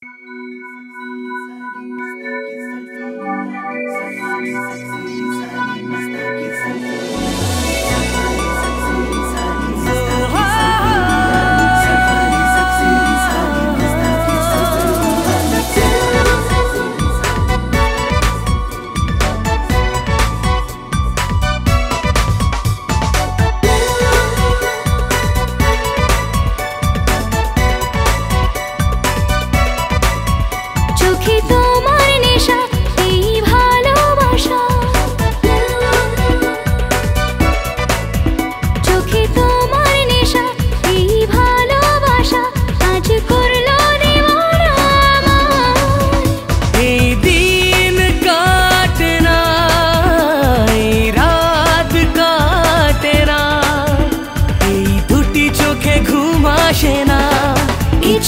Sexy, sexy, sexy,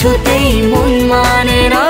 কিছুতেই মন মানে না।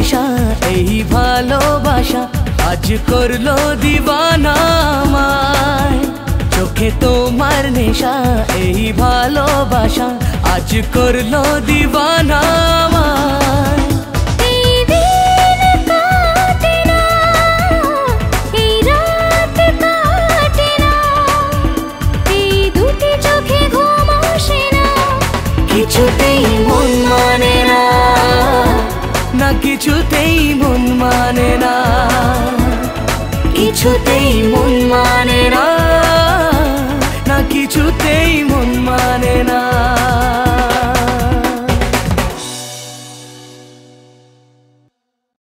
নেশা, এই ভালোবাসা আজ করল দিবানা আমায়। চোখে তোমার নেশা, এই ভালোবাসা আজ করল দিবানা কিছুতেই মন মানে না। কিছুতেই মন মানে না। কিছুতেই মন